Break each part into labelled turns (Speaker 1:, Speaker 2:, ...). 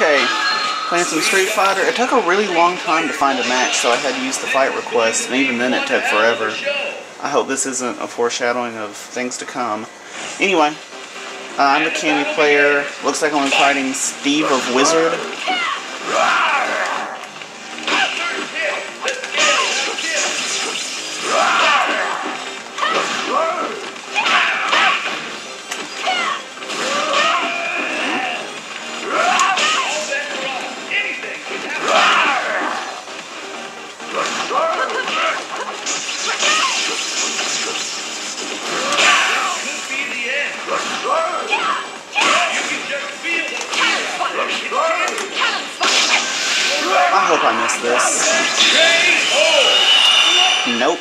Speaker 1: Okay, playing some Street Fighter. It took a really long time to find a match, so I had to use the fight request, and even then it took forever. I hope this isn't a foreshadowing of things to come. Anyway, uh, I'm the Cammy player. Looks like I'm fighting Steve of Wizard. Hope I missed this. Nope.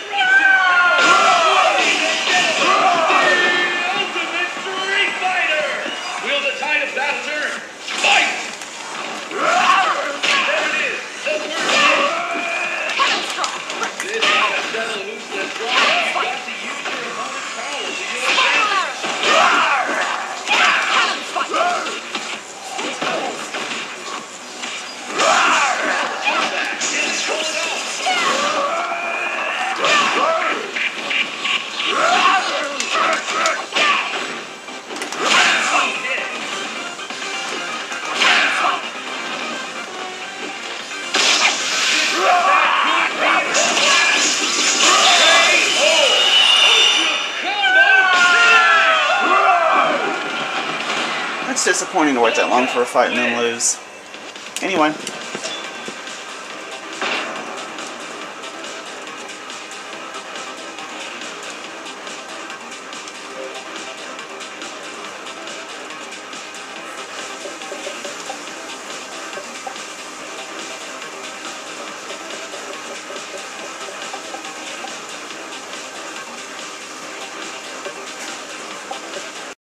Speaker 1: It's disappointing to wait that long for a fight and then lose. Anyway,